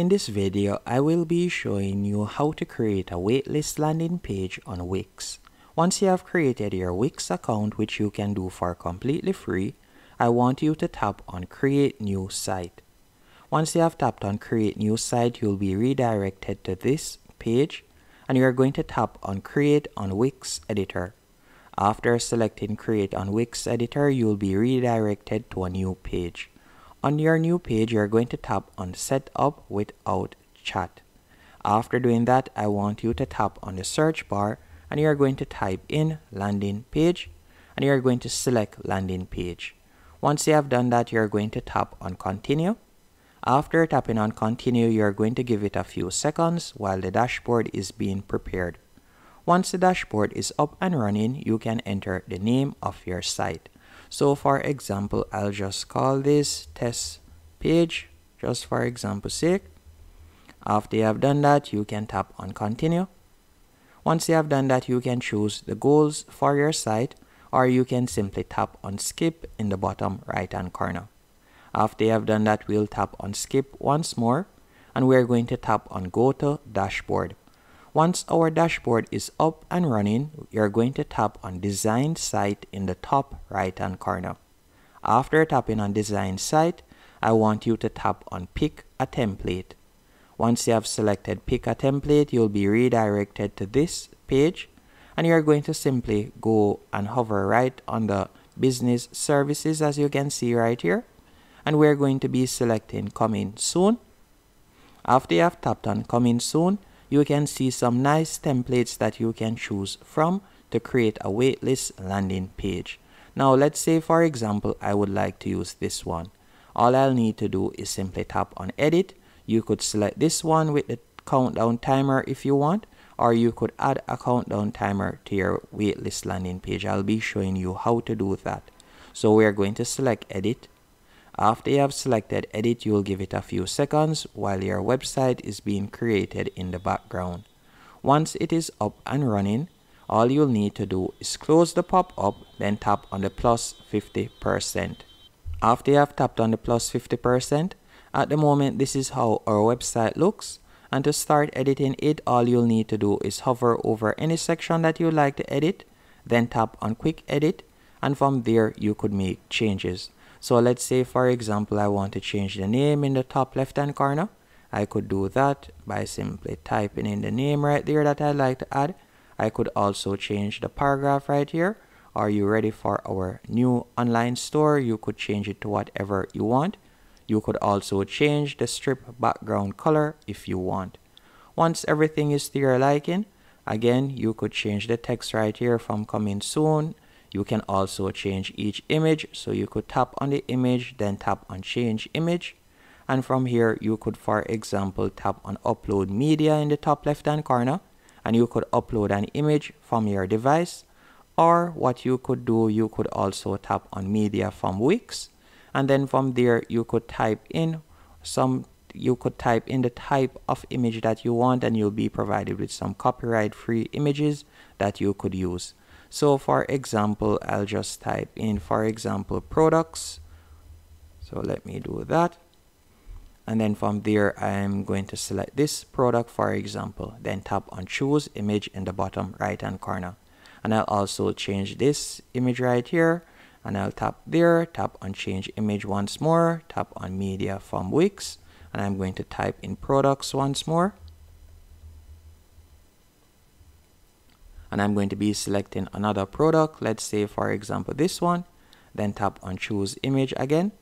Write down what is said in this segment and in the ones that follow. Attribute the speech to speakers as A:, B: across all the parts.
A: In this video, I will be showing you how to create a waitlist landing page on Wix. Once you have created your Wix account, which you can do for completely free, I want you to tap on create new site. Once you have tapped on create new site, you'll be redirected to this page and you are going to tap on create on Wix editor. After selecting create on Wix editor, you'll be redirected to a new page. On your new page, you're going to tap on set up without chat. After doing that, I want you to tap on the search bar and you're going to type in landing page and you're going to select landing page. Once you have done that, you're going to tap on continue. After tapping on continue, you're going to give it a few seconds while the dashboard is being prepared. Once the dashboard is up and running, you can enter the name of your site. So for example, I'll just call this test page, just for example sake. After you have done that, you can tap on continue. Once you have done that, you can choose the goals for your site or you can simply tap on skip in the bottom right hand corner. After you have done that, we'll tap on skip once more and we're going to tap on go to dashboard. Once our dashboard is up and running, you're going to tap on Design Site in the top right hand corner. After tapping on Design Site, I want you to tap on Pick a Template. Once you have selected Pick a Template, you'll be redirected to this page and you're going to simply go and hover right on the Business Services as you can see right here and we're going to be selecting Coming Soon. After you have tapped on Coming Soon, you can see some nice templates that you can choose from to create a waitlist landing page. Now let's say for example I would like to use this one. All I'll need to do is simply tap on edit. You could select this one with the countdown timer if you want or you could add a countdown timer to your waitlist landing page. I'll be showing you how to do that. So we're going to select edit after you have selected edit, you will give it a few seconds while your website is being created in the background. Once it is up and running, all you'll need to do is close the pop-up, then tap on the plus 50%. After you have tapped on the plus 50%, at the moment this is how our website looks. And to start editing it, all you'll need to do is hover over any section that you'd like to edit, then tap on quick edit, and from there you could make changes. So let's say for example I want to change the name in the top left hand corner. I could do that by simply typing in the name right there that I'd like to add. I could also change the paragraph right here. Are you ready for our new online store? You could change it to whatever you want. You could also change the strip background color if you want. Once everything is to your liking, again, you could change the text right here from coming soon you can also change each image. So you could tap on the image, then tap on change image. And from here, you could, for example, tap on upload media in the top left hand corner. And you could upload an image from your device. Or what you could do, you could also tap on media from Wix. And then from there, you could type in some you could type in the type of image that you want and you'll be provided with some copyright free images that you could use. So for example, I'll just type in, for example, products. So let me do that. And then from there, I'm going to select this product, for example, then tap on choose image in the bottom right hand corner. And I'll also change this image right here. And I'll tap there, tap on change image once more, tap on media from Wix. And I'm going to type in products once more. And I'm going to be selecting another product. Let's say for example this one. Then tap on choose image again.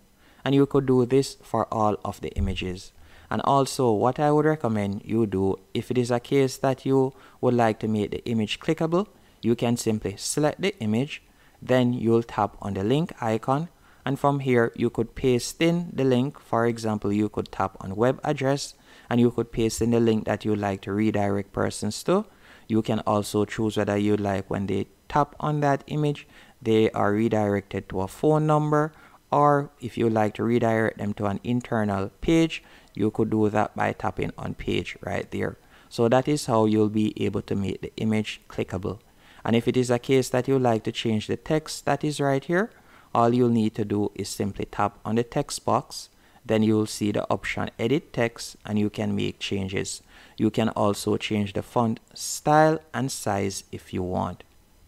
A: And you could do this for all of the images. And also what I would recommend you do if it is a case that you would like to make the image clickable you can simply select the image. Then you'll tap on the link icon. And from here you could paste in the link. For example you could tap on web address. And you could paste in the link that you'd like to redirect persons to you can also choose whether you like when they tap on that image, they are redirected to a phone number or if you like to redirect them to an internal page, you could do that by tapping on page right there. So that is how you'll be able to make the image clickable. And if it is a case that you like to change the text that is right here, all you'll need to do is simply tap on the text box then you will see the option edit text and you can make changes. You can also change the font style and size if you want.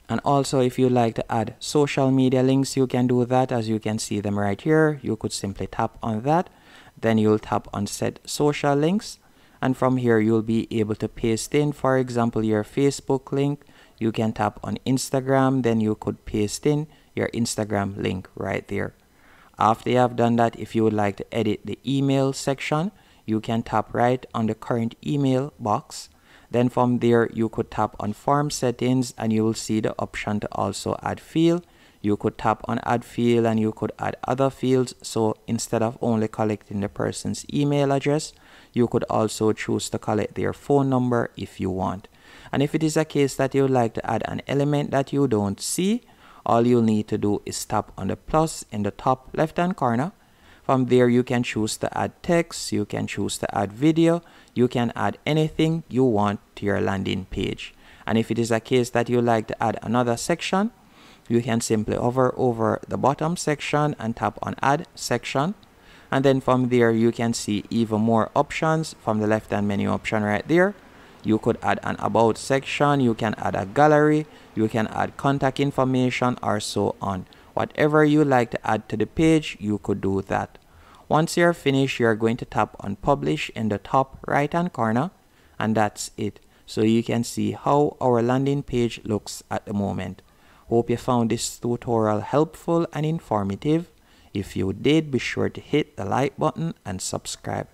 A: And also if you like to add social media links, you can do that as you can see them right here. You could simply tap on that. Then you'll tap on set social links. And from here, you'll be able to paste in, for example, your Facebook link. You can tap on Instagram, then you could paste in your Instagram link right there. After you have done that, if you would like to edit the email section, you can tap right on the current email box. Then from there, you could tap on form settings and you will see the option to also add field. You could tap on add field and you could add other fields. So instead of only collecting the person's email address, you could also choose to collect their phone number if you want. And if it is a case that you would like to add an element that you don't see, all you'll need to do is tap on the plus in the top left hand corner. From there, you can choose to add text, you can choose to add video, you can add anything you want to your landing page. And if it is a case that you like to add another section, you can simply hover over the bottom section and tap on add section. And then from there, you can see even more options from the left hand menu option right there you could add an about section you can add a gallery you can add contact information or so on. Whatever you like to add to the page you could do that. Once you're finished you're going to tap on publish in the top right hand corner and that's it. So you can see how our landing page looks at the moment. Hope you found this tutorial helpful and informative. If you did be sure to hit the like button and subscribe